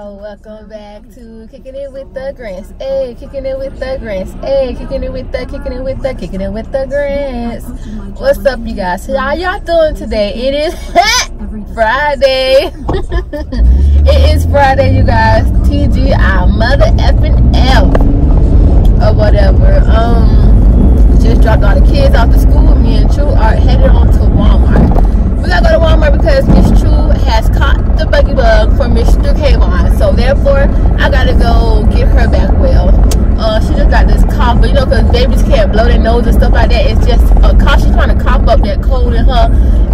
Welcome back to Kicking It with the Grants. Hey, kicking it with the Grants. Hey, kicking it with the, kicking it with the, kicking it with the Grants. What's up, you guys? How y'all doing today? It is Friday. it is Friday, you guys. TG, TGI mother effing L. or whatever. Um, just dropped all the kids off to school. Me and True are headed on to Walmart. We gotta go to Walmart because Miss True has caught the buggy bug for Mr. Kayvon. So therefore, I gotta go get her back well. Uh, she just got this cough, but you know, because babies can't blow their nose and stuff like that. It's just a cough. She's trying to cough up that cold in her,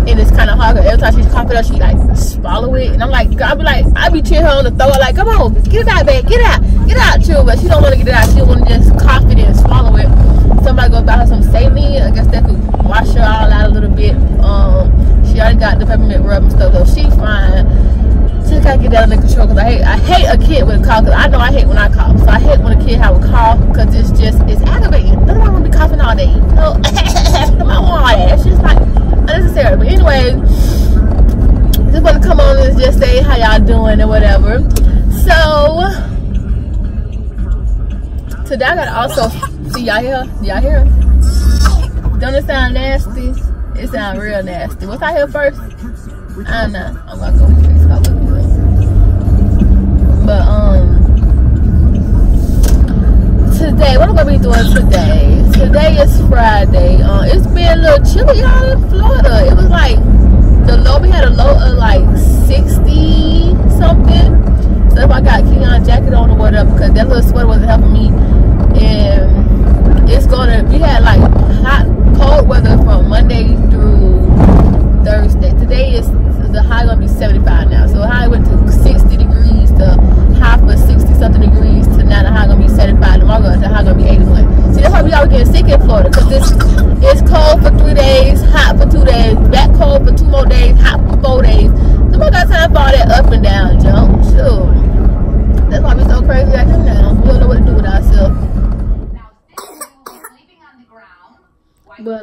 and it's kind of hard. Cause every time she's coughing up, she like swallow it, and I'm like, I be like, I be cheering her on the throat, like, come on, get it out, babe, get out, get out, chill. But she don't want to get it out. She want to just cough it and swallow it. Somebody go buy her some saline. I guess that could wash her all out a little bit. Um, she already got the peppermint rub and stuff, so she's fine. Just gotta get that under control because I hate I hate a kid with a cough because I know I hate when I cough. So I hate when a kid have a cough because it's just it's aggravating. Nobody want to be coughing all day. No, that. It's just like unnecessary. But anyway, just want to come on and just say how y'all doing or whatever. So today I gotta also see y'all hear y'all hear. Don't it sound nasty? It sound real nasty. What's out here first? I don't know. I'm gonna go good. But um today, what I'm gonna be doing today? Today is Friday. Uh, it's been a little chilly out in Florida. It was like the low we had a low of like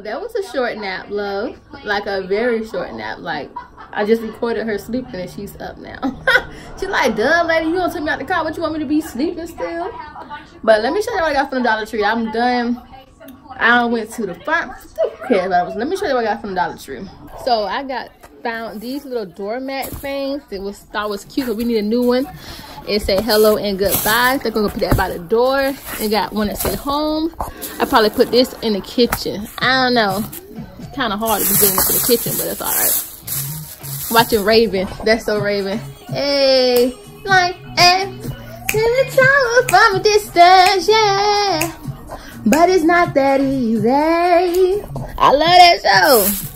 That was a short nap, love. Like a very short nap. Like I just recorded her sleeping and she's up now. she's like, duh, lady, you gonna take me out the car? but you want me to be sleeping still? But let me show you what I got from the Dollar Tree. I'm done. I went to the farm. Okay, let me show you what I got from the Dollar Tree. So I got found these little doormat things. It was thought was cute, but we need a new one. It say hello and goodbye. They're gonna put that by the door. And got one that say home. I probably put this in the kitchen. I don't know. It's kind of hard to be getting into the kitchen, but it's all right. Watching Raven. That's so Raven. Hey, like, hey, in the tower from a distance, yeah. But it's not that easy. I love that show.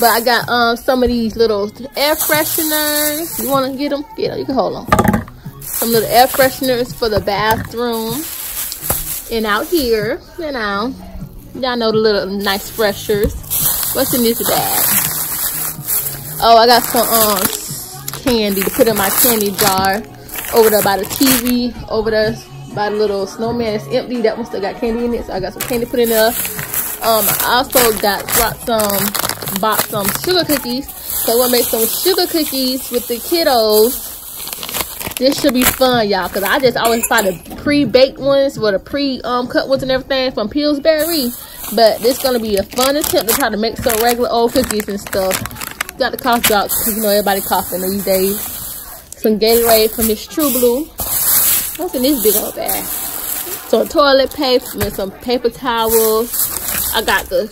But I got um some of these little air fresheners. You want to get them? Get them. You can hold them. Some little air fresheners for the bathroom. And out here, you know, y'all know the little nice freshers. What's in this bag? Oh, I got some um candy to put in my candy jar over there by the TV, over there by the little snowman. It's empty. That one still got candy in it, so I got some candy put in there. Um, I also got brought some, bought some sugar cookies. So we'll make some sugar cookies with the kiddos. This should be fun, y'all, because I just always buy the pre-baked ones with the pre-um cut ones and everything from Pillsbury. But this going to be a fun attempt to try to make some regular old cookies and stuff. Got the cough drops, because you know everybody coughing these days. Some Gatorade from this True Blue. What's in this big old bag? Some toilet paper and some paper towels. I got the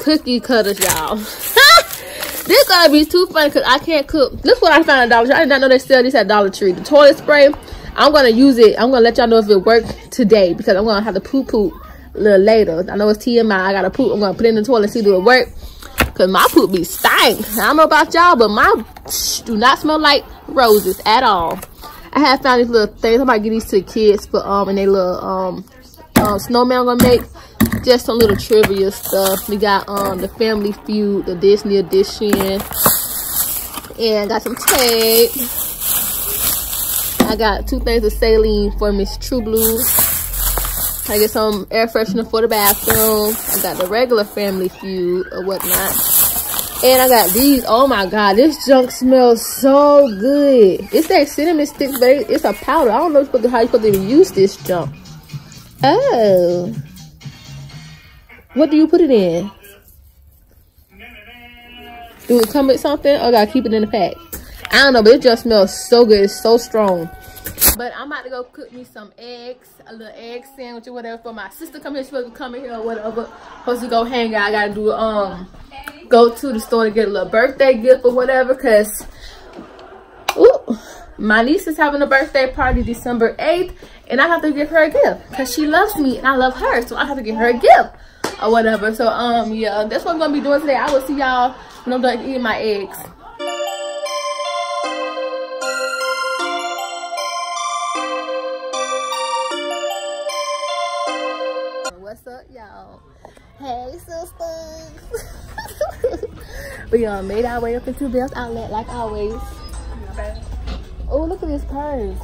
cookie cutters, y'all. this gonna be too funny because I can't cook. This is what I found at Dollar Tree. I did not know they sell this at Dollar Tree. The toilet spray. I'm gonna use it. I'm gonna let y'all know if it worked today because I'm gonna have to poop poop a little later. I know it's TMI. I gotta poop. I'm gonna put it in the toilet and see do it work. Cause my poop be stank. I don't know about y'all, but my do not smell like roses at all. I have found these little things. I might give these to the kids for um and they little um um snowman I'm gonna make. Just some little trivia stuff. We got um the Family Feud, the Disney edition. And got some tape. I got two things of saline for Miss True Blue. I get some air freshener for the bathroom. I got the regular Family Feud or whatnot. And I got these. Oh my god, this junk smells so good. It's that cinnamon stick, but it's a powder. I don't know how you're supposed to even use this junk. Oh. What do you put it in? Do it come with something or gotta keep it in the pack? I don't know, but it just smells so good. It's so strong. But I'm about to go cook me some eggs, a little egg sandwich or whatever for my sister come here. She's supposed to come in here or whatever. Supposed to go hang out. I gotta do um go to the store to get a little birthday gift or whatever because ooh, my niece is having a birthday party December 8th and I have to give her a gift because she loves me and I love her. So I have to give her a gift or whatever. So um yeah, that's what I'm gonna be doing today. I will see y'all when I'm done eating my eggs. What's up, y'all? Hey, sisters. we uh, made our way up into Bealls Outlet like always. Oh, look at this purse.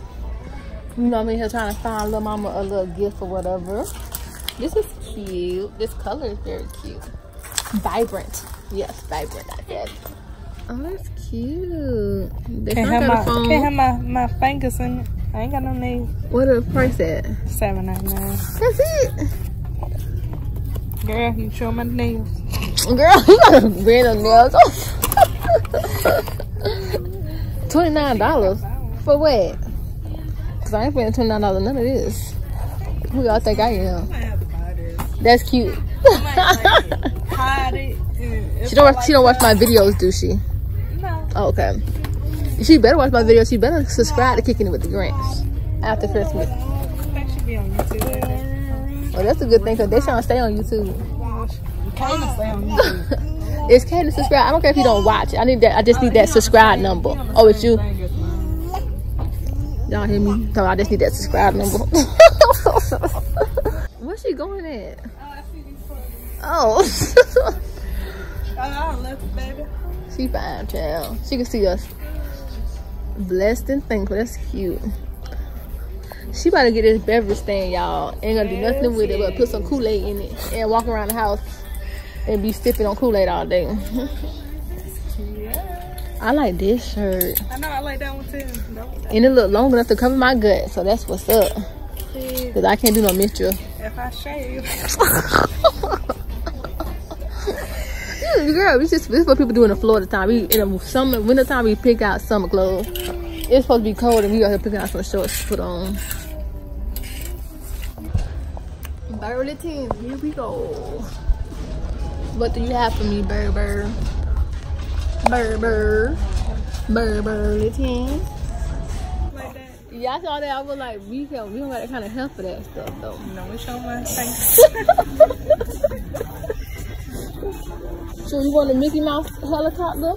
You know, I'm in here trying to find little mama a little gift or whatever. This is cute. This color is very cute. Vibrant. Yes, vibrant, I said. Oh, that's cute. They can't have, my, phone. can't have my, my fingers in it. I ain't got no nails. What a price at? Seven ninety nine. That's it. Girl, you show my nails. Girl, you gotta bring the nails Twenty nine dollars for what? Cause I ain't paying twenty nine dollars none of this. Who y'all think I am? That's cute. she don't watch, she don't watch my videos, do she? No. Oh, okay. She better watch my videos. She better subscribe to Kicking It with the Grinch after Christmas. That should be on YouTube. Well, that's a good thing because they trying to stay on YouTube. it's Kay to subscribe. I don't care if you don't watch. I need that. I just need that subscribe number. Oh, it's you. Y'all hear me? So I just need that subscribe number. Where's she going at? Oh. oh she fine, child. She can see us. Blessed and thankful. That's cute. She about to get this beverage thing, y'all. Ain't gonna do nothing with it but put some Kool-Aid in it and walk around the house and be sipping on Kool-Aid all day. I like this shirt. I know, I like that one too. And it look long enough to cover my gut, so that's what's up. Cause I can't do no mixture. If I shave. Girl, this is, this is what people do in the Florida time. We in the summer, winter time, we pick out summer clothes. It's supposed to be cold, and we out here picking out some shorts to put on. Burly team, here we go. What do you have for me, Berber? Berber. Berber team. Yeah, I saw that. I was like, we can we don't got that kind of help for that stuff though. No, we show my thanks. So you want a Mickey Mouse helicopter?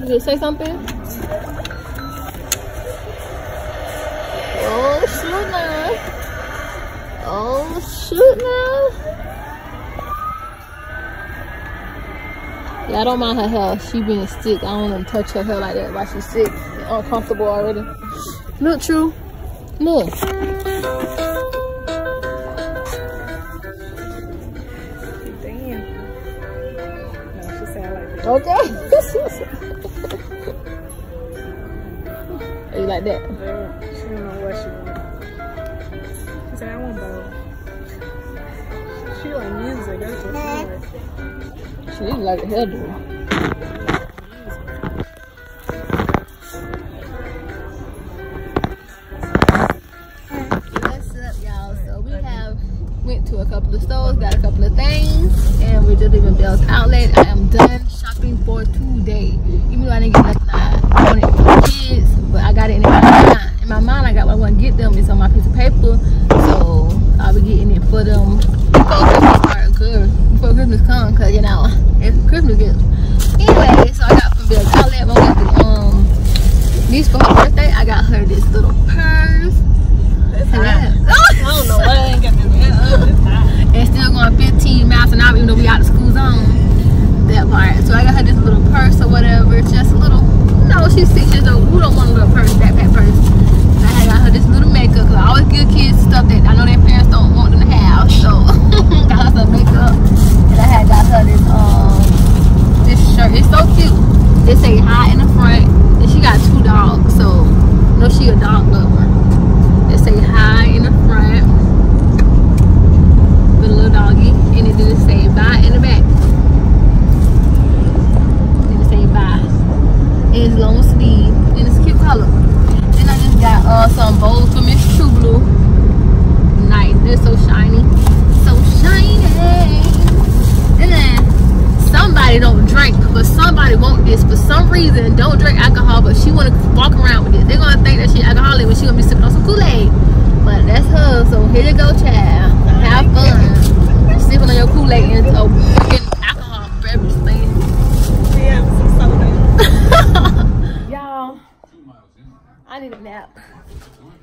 It say something? Oh shoot now. Oh shoot now. Yeah, I don't mind her hair. She being sick. I don't want to touch her hair like that while she's sick. Uncomfortable already. Look, true. Look. Okay. you like that? Yeah, she don't know what she wants. She said, I want both. She like music, that's what she like. She like a hairdo. Went to a couple of stores, got a couple of things, and we're just leaving Bealls Outlet. I am done shopping for today. Even though I didn't get nothing I wanted for the kids, but I got it in my mind. In my mind, I got what I want to get them. It's on my piece of paper, so I'll be getting it for them before Christmas. Before Christmas come, cause you know it's Christmas gift. Even though we out of school zone that part so i got her this little purse or whatever it's just a little no she's six years old who don't want a little purse backpack purse i got her this little makeup because i always give kids stuff that i know their parents don't want them to have so got her some makeup and i had got her this um this shirt. It's so cute. They say hi in the front. And she got two dogs, so no, she a dog lover. They say hi in the front. The little doggy. And then they say bye in the back. Then they say bye. It's long sleeve. And it's cute color. Then I just got uh some bowls for Miss True Blue. Nice. They're so shiny. So shiny. And then somebody don't drink, but somebody want this for some reason. Don't drink alcohol, but she want to walk around with it. They're gonna think that she alcoholic when she gonna be sipping on some Kool Aid. But that's her. So here you go, child. Have fun. Sipping on your Kool Aid and a freaking alcohol beverage thing. Yeah, some soda. Y'all, I need a nap.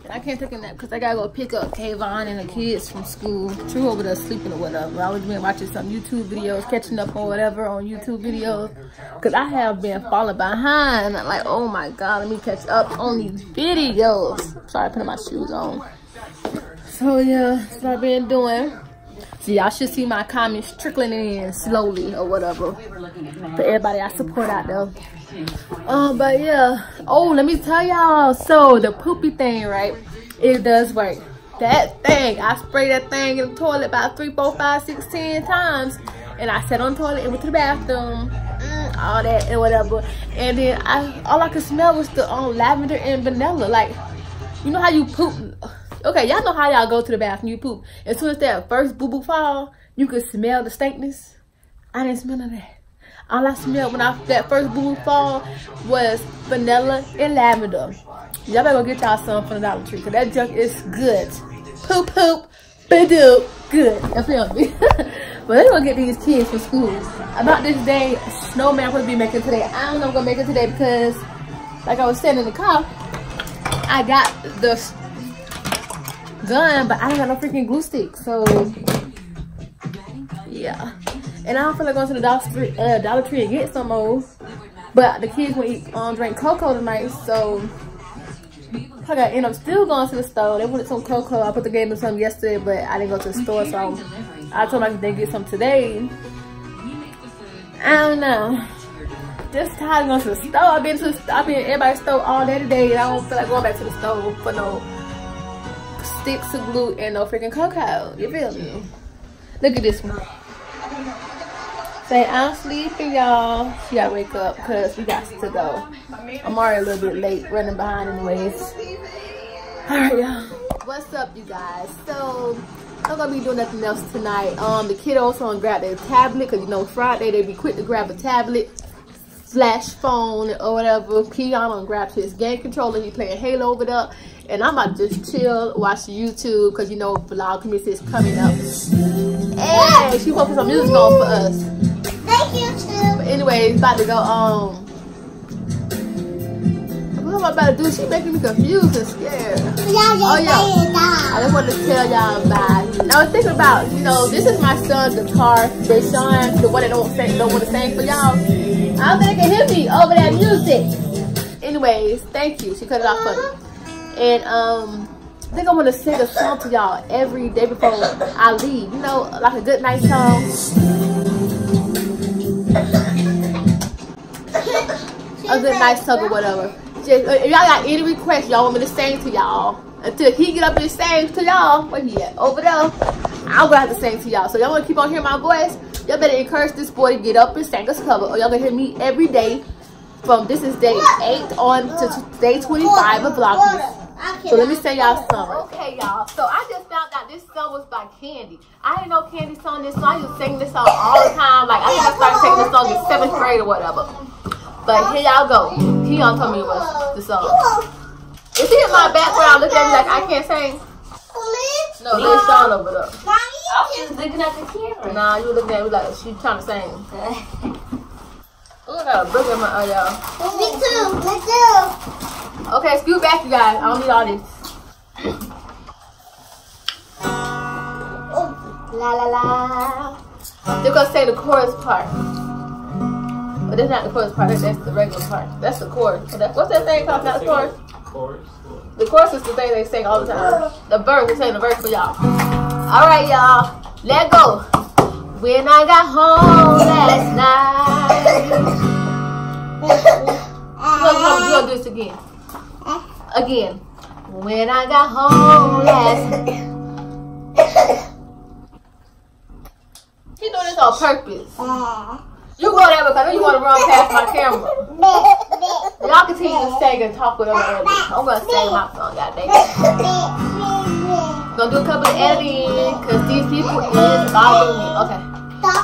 I can't take a nap because I gotta go pick up Kayvon and the kids from school. True over there sleeping or whatever. I was been watching some YouTube videos, catching up on whatever on YouTube videos. Because I have been falling behind. I'm like, oh my god, let me catch up on these videos. Sorry, putting my shoes on. So yeah, that's what I've been doing. Y'all should see my comments trickling in slowly or whatever. For everybody I support out there. Um, but yeah. Oh, let me tell y'all. So the poopy thing, right? It does work. That thing, I sprayed that thing in the toilet about three, four, five, six, ten times. And I sat on the toilet and went to the bathroom. Mm, all that and whatever. And then I all I could smell was the um, lavender and vanilla. Like, you know how you poop Okay, y'all know how y'all go to the bathroom, you poop. As soon as that first boo-boo fall, you could smell the stankness. I didn't smell none of that. All I smelled when I that first boo-boo fall was vanilla and lavender. Y'all better go get y'all some from the Dollar Tree, cause that junk is good. Poop poop, ba-doop, good. You feel me? but they're gonna get these kids for school. About this day, snowman will be making today. I don't know if I'm gonna make it today because, like I was saying in the car, I got the gun, but I don't got no freaking glue stick. So yeah. And I don't feel like going to the Dollar Tree, uh, Dollar Tree and get some more. But the kids will eat um drink cocoa tonight, so I got end up still going to the store. They wanted some cocoa. I put the game in some yesterday, but I didn't go to the store, so I told them could get some today. I don't know. Just tired of going to the store. I've been to the, I've been in everybody's store all day today, and I don't feel like going back to the store for no sticks of glue and no freaking cocoa. You feel me? Look at this one. Say I'm sleeping, y'all. She gotta wake up because we got to go. I'm already a little bit late, running behind anyways. Alright, y'all. What's up, you guys? So, I'm gonna be doing nothing else tonight. Um, the kiddos gonna grab their tablet because you know Friday they be quick to grab a tablet slash phone or whatever. Keon gonna his game controller. He playing Halo over there. And I'm about to just chill, watch YouTube, because you know Vlogmas is coming up. And she put some music on for us. Thank you, too. But anyways, about to go, um, what am I about to do? She making me confused and scared. Oh, yeah. I just wanted to tell y'all about. Was thinking about, you know, this is my son, son's guitar, Deshaun, the one that don't, don't want to sing for y'all. I don't think they can hear me over that music. Anyways, thank you. She cut it off for me. And um, I think I'm gonna sing a song to y'all every day before I leave. You know, like a good night song. A good night song or whatever. Just, if y'all got any requests y'all want me to sing to y'all, until he get up and sing to y'all, where he at? Over there. I'm gonna have to sing to y'all. So y'all wanna keep on hearing my voice? Y'all better encourage this boy to get up and sing us cover, or y'all gonna hear me every day from this is day 8 on to day 25 of Vlogmas. So let me say y'all something. Okay, y'all. So I just found out this song was by Kandi. I didn't know Kandi sung this song. I used to sing this song all the time. Like I think I started singing this song in seventh grade or whatever. But here y'all go. Keon told me it was the song. Is he in my background looking at me like I can't sing? No, there's Sean over there. I was just looking at the camera. Nah, you were looking at me like she trying to sing. Look at a book in my eye, y'all. Me too. Me too. Okay, scoot back, you guys. I don't need all this. Oh, la la la. They're gonna say the chorus part. But that's not the chorus part. That's the regular part. That's the chorus. What's that thing called? Not the chorus. The chorus is the thing they sing all the time. The verse, we sing the verse for y'all. All right, y'all. Let go. When I got home last night, we're gonna do this again. Again. When I got home last night. He doing this on purpose. You go there because you want to run past my camera. Y'all continue to sing and talk with them. I'm gonna sing my song, dang it. Gonna do a couple of editing because these people is bothering me. Okay.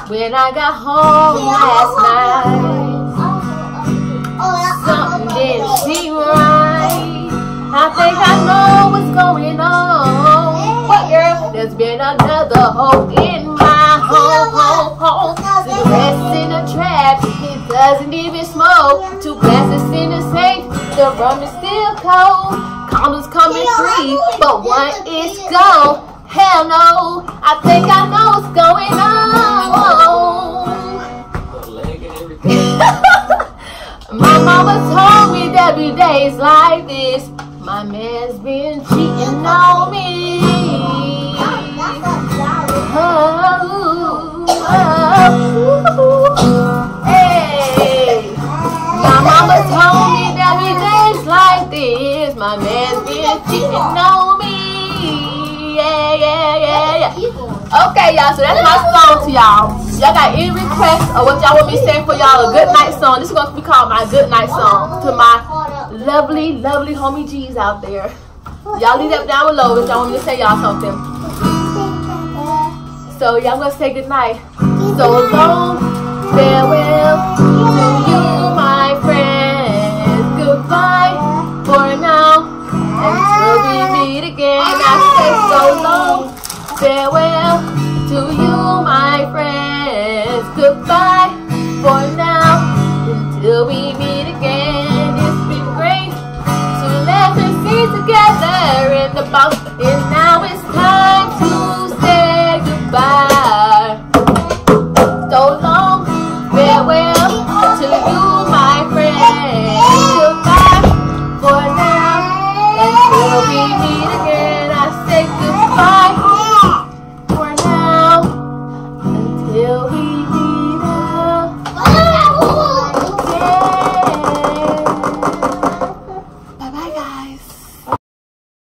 When I got home last night, something didn't seem right. I think I know what's going on. What girl? There's been another hole in my home, home, home. Cigarettes in the trash, he doesn't even smoke. Two glasses in the safe, the rum is still cold. Condoms coming free, but one is gone. Hell no, I think I know what's going on. My mama told me there'd be days like this. My man's been cheating on me. Oh. Hey, my mama told me be days like this. My man's cheating on me. Yeah, yeah, yeah, yeah. Okay, y'all, so that's my song to y'all. Y'all got any requests or what y'all want me to say for y'all a good night song? This is going to be called my good night song to my lovely, lovely homie G's out there. Y'all leave that down below if y'all want me to say y'all something. So y'all gonna say goodnight. So long, farewell to you, my friends. Goodbye for now. Until we meet again, I say so long, farewell to you, my friends. Goodbye for now. Until we meet again,